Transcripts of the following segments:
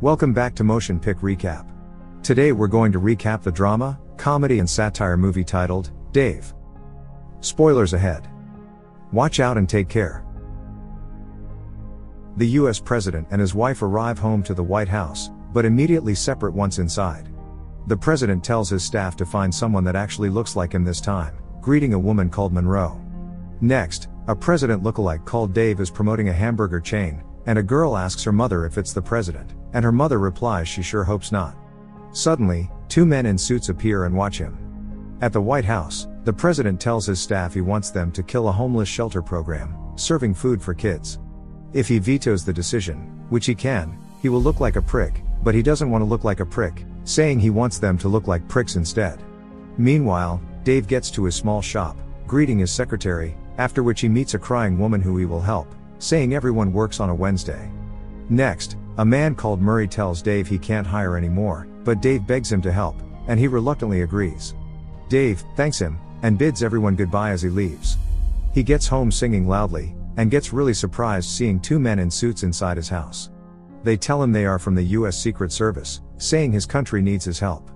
Welcome back to Motion Pick Recap. Today we're going to recap the drama, comedy, and satire movie titled Dave. Spoilers ahead. Watch out and take care. The US president and his wife arrive home to the White House, but immediately separate once inside. The president tells his staff to find someone that actually looks like him this time, greeting a woman called Monroe. Next, a president lookalike called Dave is promoting a hamburger chain, and a girl asks her mother if it's the president, and her mother replies she sure hopes not. Suddenly, two men in suits appear and watch him. At the White House, the president tells his staff he wants them to kill a homeless shelter program, serving food for kids. If he vetoes the decision, which he can, he will look like a prick, but he doesn't want to look like a prick, saying he wants them to look like pricks instead. Meanwhile, Dave gets to his small shop, greeting his secretary, after which he meets a crying woman who he will help, saying everyone works on a Wednesday. Next, a man called Murray tells Dave he can't hire anymore, but Dave begs him to help, and he reluctantly agrees. Dave thanks him, and bids everyone goodbye as he leaves. He gets home singing loudly, and gets really surprised seeing two men in suits inside his house. They tell him they are from the US Secret Service, saying his country needs his help.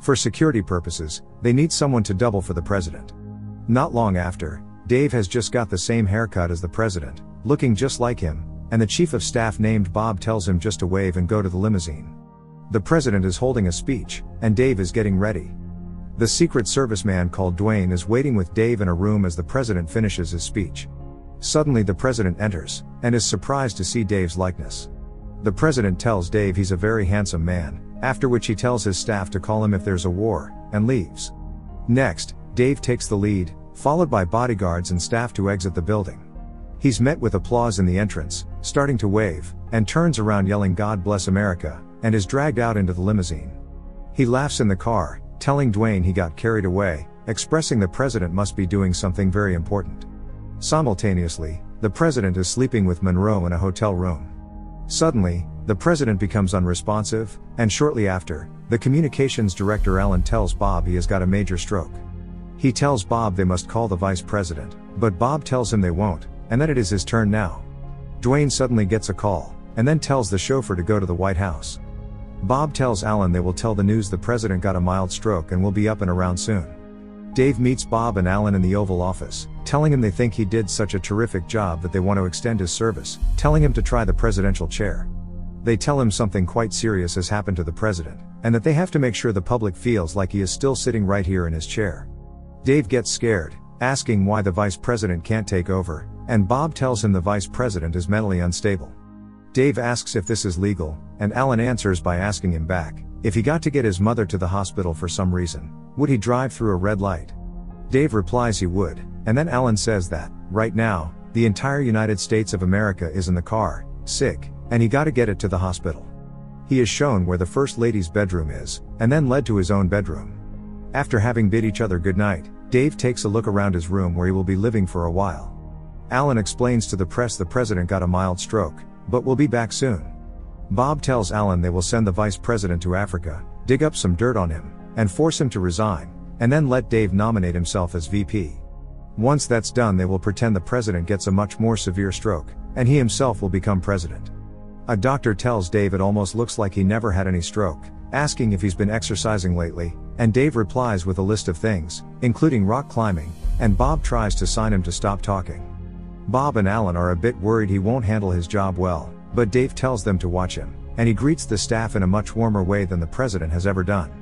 For security purposes, they need someone to double for the president. Not long after, Dave has just got the same haircut as the president, looking just like him, and the chief of staff named Bob tells him just to wave and go to the limousine. The president is holding a speech, and Dave is getting ready. The Secret Service man called Dwayne is waiting with Dave in a room as the president finishes his speech. Suddenly the president enters, and is surprised to see Dave's likeness. The president tells Dave he's a very handsome man, after which he tells his staff to call him if there's a war, and leaves. Next, Dave takes the lead, followed by bodyguards and staff to exit the building. He's met with applause in the entrance, starting to wave, and turns around yelling God bless America, and is dragged out into the limousine. He laughs in the car, telling Dwayne he got carried away, expressing the president must be doing something very important. Simultaneously, the president is sleeping with Monroe in a hotel room. Suddenly, the president becomes unresponsive, and shortly after, the communications director Alan tells Bob he has got a major stroke. He tells Bob they must call the vice president, but Bob tells him they won't, and that it is his turn now. Dwayne suddenly gets a call, and then tells the chauffeur to go to the White House. Bob tells Alan they will tell the news the president got a mild stroke and will be up and around soon. Dave meets Bob and Alan in the Oval Office, telling him they think he did such a terrific job that they want to extend his service, telling him to try the presidential chair. They tell him something quite serious has happened to the president, and that they have to make sure the public feels like he is still sitting right here in his chair. Dave gets scared, asking why the vice president can't take over, and Bob tells him the vice president is mentally unstable. Dave asks if this is legal, and Alan answers by asking him back, if he got to get his mother to the hospital for some reason, would he drive through a red light? Dave replies he would, and then Alan says that, right now, the entire United States of America is in the car, sick, and he gotta get it to the hospital. He is shown where the First Lady's bedroom is, and then led to his own bedroom. After having bid each other goodnight, Dave takes a look around his room where he will be living for a while. Alan explains to the press the president got a mild stroke, but will be back soon. Bob tells Alan they will send the vice president to Africa, dig up some dirt on him, and force him to resign, and then let Dave nominate himself as VP. Once that's done, they will pretend the president gets a much more severe stroke, and he himself will become president. A doctor tells Dave it almost looks like he never had any stroke, asking if he's been exercising lately, and Dave replies with a list of things, including rock climbing, and Bob tries to sign him to stop talking. Bob and Alan are a bit worried he won't handle his job well, but Dave tells them to watch him, and he greets the staff in a much warmer way than the president has ever done.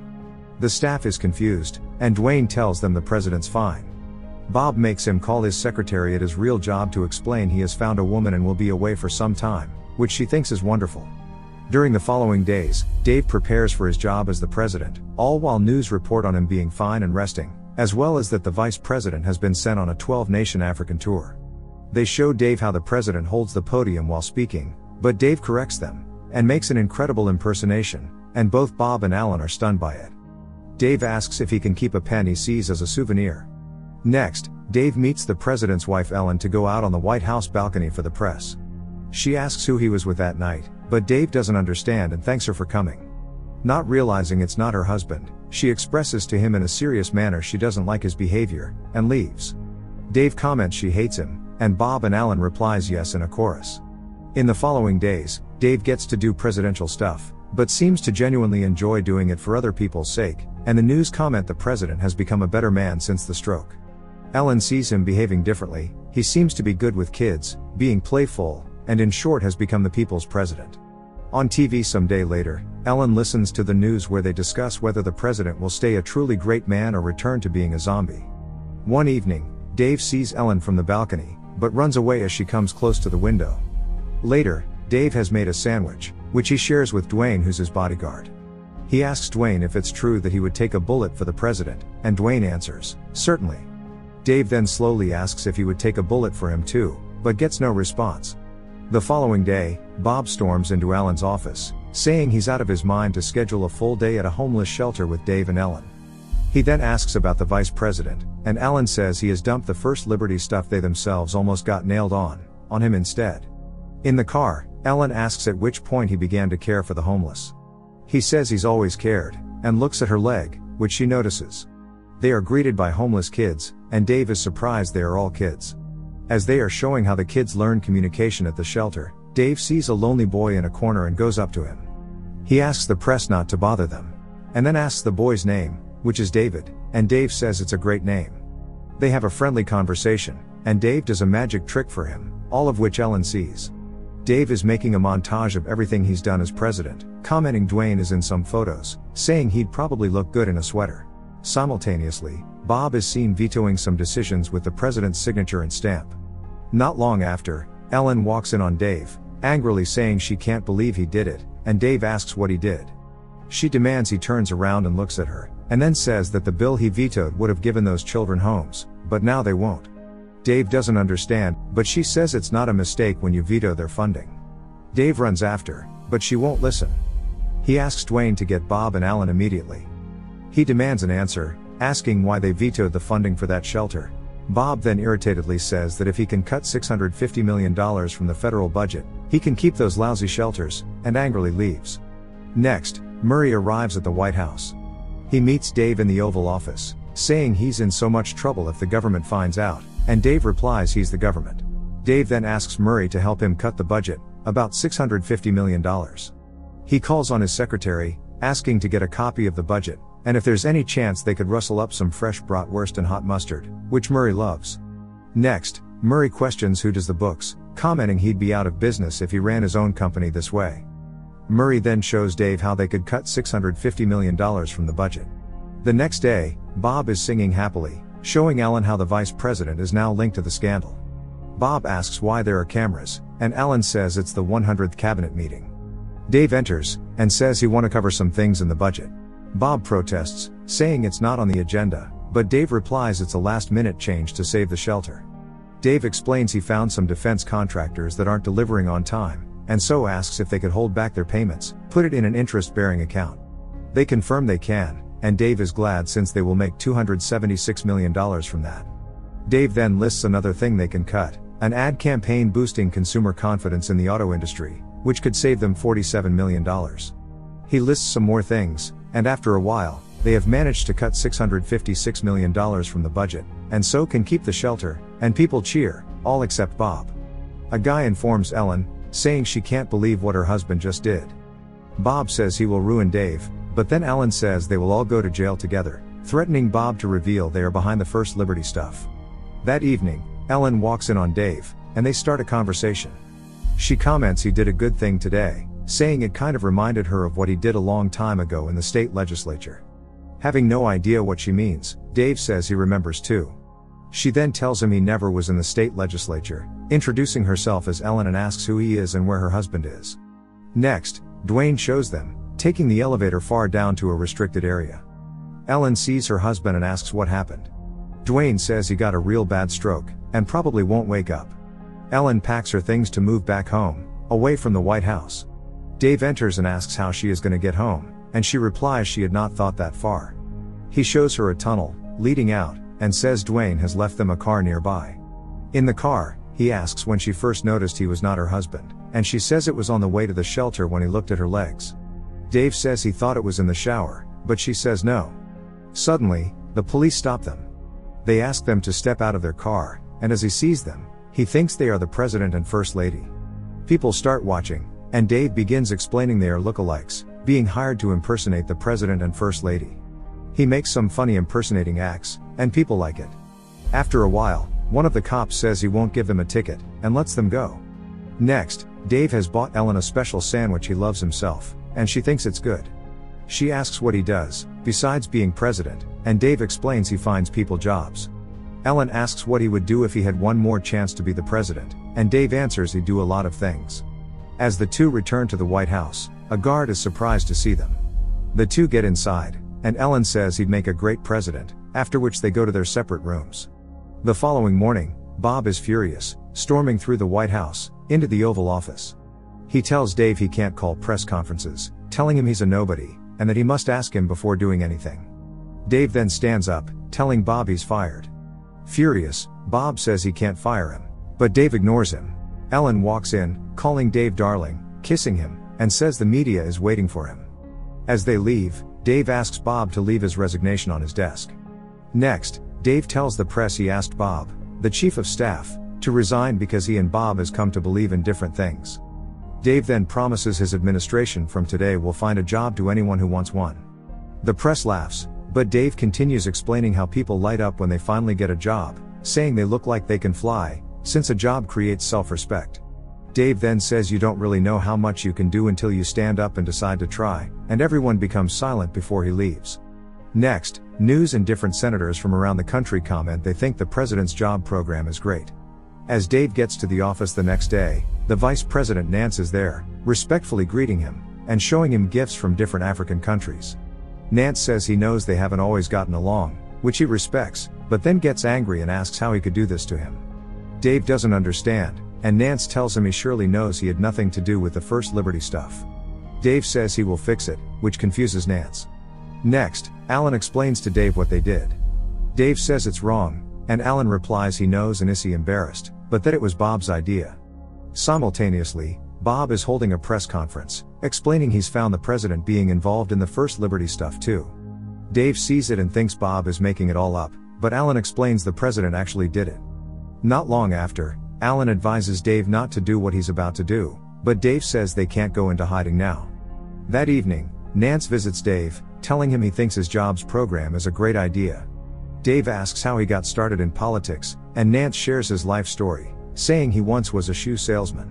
The staff is confused, and Dwayne tells them the president's fine. Bob makes him call his secretary at his real job to explain he has found a woman and will be away for some time, which she thinks is wonderful. During the following days, Dave prepares for his job as the president, all while news report on him being fine and resting, as well as that the vice president has been sent on a 12 nation African tour. They show Dave how the president holds the podium while speaking, but Dave corrects them, and makes an incredible impersonation, and both Bob and Alan are stunned by it. Dave asks if he can keep a pen he sees as a souvenir. Next, Dave meets the president's wife Ellen to go out on the White House balcony for the press. She asks who he was with that night, but Dave doesn't understand and thanks her for coming. Not realizing it's not her husband, she expresses to him in a serious manner she doesn't like his behavior, and leaves. Dave comments she hates him, and Bob and Alan replies yes in a chorus. In the following days, Dave gets to do presidential stuff, but seems to genuinely enjoy doing it for other people's sake, and the news comment the president has become a better man since the stroke. Ellen sees him behaving differently, he seems to be good with kids, being playful, and in short has become the people's president. On TV some day later, Ellen listens to the news where they discuss whether the president will stay a truly great man or return to being a zombie. One evening, Dave sees Ellen from the balcony, but runs away as she comes close to the window. Later, Dave has made a sandwich, which he shares with Dwayne, who's his bodyguard. He asks Dwayne if it's true that he would take a bullet for the president, and Dwayne answers, Certainly. Dave then slowly asks if he would take a bullet for him too, but gets no response. The following day, Bob storms into Ellen's office, saying he's out of his mind to schedule a full day at a homeless shelter with Dave and Ellen. He then asks about the vice president, and Ellen says he has dumped the First Liberty stuff they themselves almost got nailed on, on him instead. In the car, Ellen asks at which point he began to care for the homeless. He says he's always cared, and looks at her leg, which she notices. They are greeted by homeless kids, and Dave is surprised they are all kids. As they are showing how the kids learn communication at the shelter, Dave sees a lonely boy in a corner and goes up to him. He asks the press not to bother them. And then asks the boy's name, which is David, and Dave says it's a great name. They have a friendly conversation, and Dave does a magic trick for him, all of which Ellen sees. Dave is making a montage of everything he's done as president, commenting Dwayne is in some photos, saying he'd probably look good in a sweater. Simultaneously, Bob is seen vetoing some decisions with the president's signature and stamp. Not long after, Ellen walks in on Dave, angrily saying she can't believe he did it, and Dave asks what he did. She demands he turns around and looks at her, and then says that the bill he vetoed would have given those children homes, but now they won't. Dave doesn't understand, but she says it's not a mistake when you veto their funding. Dave runs after, but she won't listen. He asks Dwayne to get Bob and Alan immediately. He demands an answer, asking why they vetoed the funding for that shelter. Bob then irritatedly says that if he can cut $650 million from the federal budget, he can keep those lousy shelters, and angrily leaves. Next, Murray arrives at the White House. He meets Dave in the Oval Office, saying he's in so much trouble if the government finds out, and Dave replies he's the government. Dave then asks Murray to help him cut the budget, about $650 million. He calls on his secretary, asking to get a copy of the budget, and if there's any chance they could rustle up some fresh bratwurst and hot mustard, which Murray loves. Next, Murray questions who does the books, commenting he'd be out of business if he ran his own company this way. Murray then shows Dave how they could cut $650 million from the budget. The next day, Bob is singing happily, showing Ellen how the vice president is now linked to the scandal. Bob asks why there are cameras, and Ellen says it's the 100th cabinet meeting. Dave enters, and says he want to cover some things in the budget. Bob protests, saying it's not on the agenda, but Dave replies it's a last minute change to save the shelter. Dave explains he found some defense contractors that aren't delivering on time, and so asks if they could hold back their payments, put it in an interest bearing account. They confirm they can, and Dave is glad since they will make $276 million from that. Dave then lists another thing they can cut an ad campaign boosting consumer confidence in the auto industry, which could save them $47 million. He lists some more things, and after a while, they have managed to cut $656 million from the budget, and so can keep the shelter, and people cheer, all except Bob. A guy informs Ellen, saying she can't believe what her husband just did. Bob says he will ruin Dave, but then Ellen says they will all go to jail together, threatening Bob to reveal they are behind the First Liberty stuff. That evening, Ellen walks in on Dave, and they start a conversation. She comments he did a good thing today, saying it kind of reminded her of what he did a long time ago in the state legislature. Having no idea what she means, Dave says he remembers too. She then tells him he never was in the state legislature, introducing herself as Ellen and asks who he is and where her husband is. Next, Dwayne shows them, taking the elevator far down to a restricted area. Ellen sees her husband and asks what happened. Dwayne says he got a real bad stroke, and probably won't wake up. Ellen packs her things to move back home, away from the White House. Dave enters and asks how she is going to get home, and she replies she had not thought that far. He shows her a tunnel, leading out, and says Dwayne has left them a car nearby. In the car, he asks when she first noticed he was not her husband, and she says it was on the way to the shelter when he looked at her legs. Dave says he thought it was in the shower, but she says no. Suddenly, the police stop them. They ask them to step out of their car, and as he sees them, he thinks they are the president and first lady. People start watching, and Dave begins explaining they are lookalikes, being hired to impersonate the president and first lady. He makes some funny impersonating acts, and people like it. After a while, one of the cops says he won't give them a ticket, and lets them go. Next, Dave has bought Ellen a special sandwich he loves himself, and she thinks it's good. She asks what he does, besides being president, and Dave explains he finds people jobs. Ellen asks what he would do if he had one more chance to be the president, and Dave answers he'd do a lot of things. As the two return to the White House, a guard is surprised to see them. The two get inside, and Ellen says he'd make a great president, after which they go to their separate rooms. The following morning, Bob is furious, storming through the White House, into the Oval Office. He tells Dave he can't call press conferences, telling him he's a nobody, and that he must ask him before doing anything. Dave then stands up, telling Bob he's fired. Furious, Bob says he can't fire him, but Dave ignores him. Ellen walks in, calling Dave darling, kissing him, and says the media is waiting for him. As they leave, Dave asks Bob to leave his resignation on his desk. Next, Dave tells the press he asked Bob, the chief of staff, to resign because he and Bob has come to believe in different things. Dave then promises his administration from today will find a job to anyone who wants one. The press laughs, but Dave continues explaining how people light up when they finally get a job, saying they look like they can fly, since a job creates self-respect. Dave then says you don't really know how much you can do until you stand up and decide to try, and everyone becomes silent before he leaves. Next, news and different senators from around the country comment they think the president's job program is great. As Dave gets to the office the next day, the vice president Nance is there, respectfully greeting him, and showing him gifts from different African countries. Nance says he knows they haven't always gotten along, which he respects, but then gets angry and asks how he could do this to him. Dave doesn't understand, and Nance tells him he surely knows he had nothing to do with the First Liberty stuff. Dave says he will fix it, which confuses Nance. Next, Alan explains to Dave what they did. Dave says it's wrong, and Alan replies he knows and is he embarrassed, but that it was Bob's idea. Simultaneously, Bob is holding a press conference, explaining he's found the president being involved in the First Liberty stuff too. Dave sees it and thinks Bob is making it all up, but Alan explains the president actually did it. Not long after, Alan advises Dave not to do what he's about to do, but Dave says they can't go into hiding now. That evening, Nance visits Dave, telling him he thinks his jobs program is a great idea. Dave asks how he got started in politics, and Nance shares his life story, saying he once was a shoe salesman.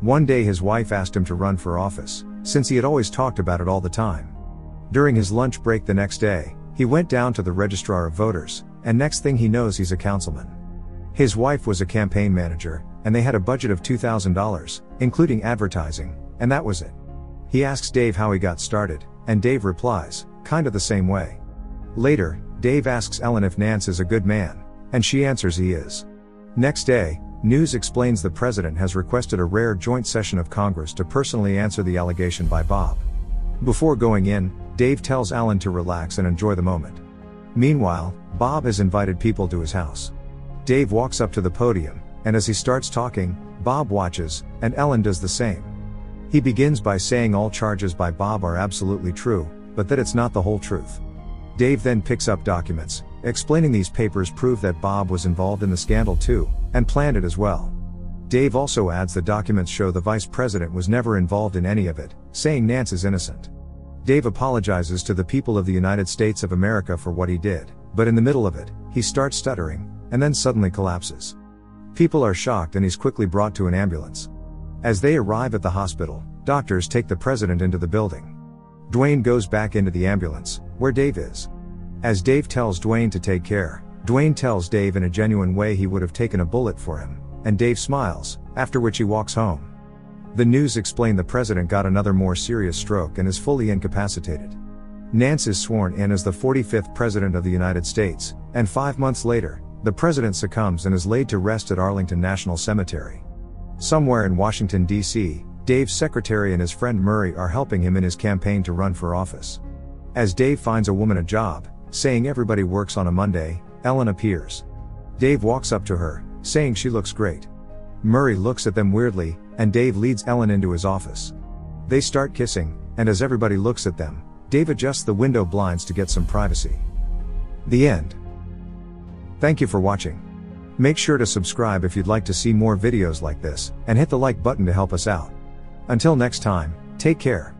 One day his wife asked him to run for office, since he had always talked about it all the time. During his lunch break the next day, he went down to the registrar of voters, and next thing he knows he's a councilman. His wife was a campaign manager, and they had a budget of $2,000, including advertising, and that was it. He asks Dave how he got started, and Dave replies, kinda the same way. Later, Dave asks Ellen if Nance is a good man, and she answers he is. Next day, News explains the president has requested a rare joint session of Congress to personally answer the allegation by Bob. Before going in, Dave tells Alan to relax and enjoy the moment. Meanwhile, Bob has invited people to his house. Dave walks up to the podium, and as he starts talking, Bob watches, and Ellen does the same. He begins by saying all charges by Bob are absolutely true, but that it's not the whole truth. Dave then picks up documents, explaining these papers prove that Bob was involved in the scandal too, and planned it as well. Dave also adds the documents show the vice president was never involved in any of it, saying Nance is innocent. Dave apologizes to the people of the United States of America for what he did, but in the middle of it, he starts stuttering, and then suddenly collapses. People are shocked and he's quickly brought to an ambulance. As they arrive at the hospital, doctors take the president into the building. Dwayne goes back into the ambulance, where Dave is. As Dave tells Dwayne to take care, Dwayne tells Dave in a genuine way he would have taken a bullet for him, and Dave smiles, after which he walks home. The news explain the president got another more serious stroke and is fully incapacitated. Nance is sworn in as the 45th President of the United States, and five months later, the president succumbs and is laid to rest at Arlington National Cemetery. Somewhere in Washington, D.C., Dave's secretary and his friend Murray are helping him in his campaign to run for office. As Dave finds a woman a job, saying everybody works on a Monday, Ellen appears. Dave walks up to her, saying she looks great. Murray looks at them weirdly, and Dave leads Ellen into his office. They start kissing, and as everybody looks at them, Dave adjusts the window blinds to get some privacy. The end. Thank you for watching. Make sure to subscribe if you'd like to see more videos like this, and hit the like button to help us out. Until next time, take care.